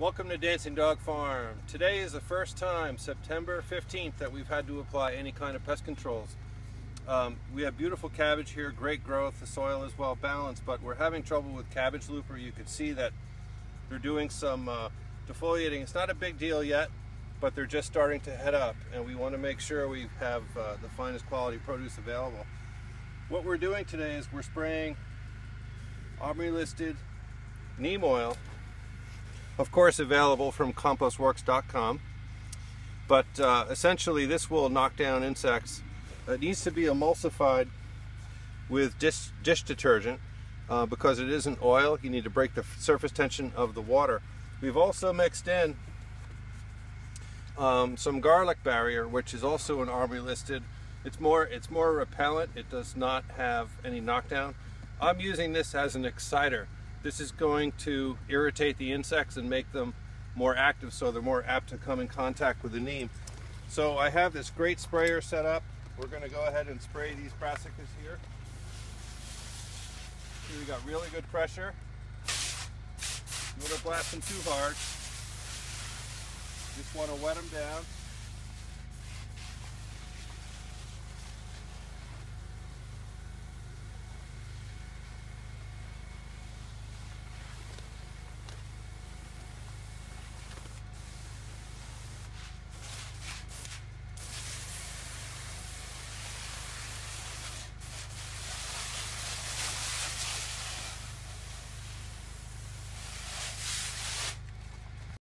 Welcome to Dancing Dog Farm. Today is the first time, September 15th, that we've had to apply any kind of pest controls. Um, we have beautiful cabbage here, great growth, the soil is well balanced, but we're having trouble with cabbage looper. You can see that they're doing some uh, defoliating. It's not a big deal yet, but they're just starting to head up, and we want to make sure we have uh, the finest quality produce available. What we're doing today is we're spraying OMRI listed neem oil of course available from compostworks.com. But uh, essentially this will knock down insects. It needs to be emulsified with dish, dish detergent uh, because it isn't oil. You need to break the surface tension of the water. We've also mixed in um, some garlic barrier, which is also an OMRI listed. It's more, it's more repellent. It does not have any knockdown. I'm using this as an exciter. This is going to irritate the insects and make them more active so they're more apt to come in contact with the neem. So I have this great sprayer set up. We're going to go ahead and spray these brassicas here. See, we got really good pressure. You want to blast them too hard. Just want to wet them down.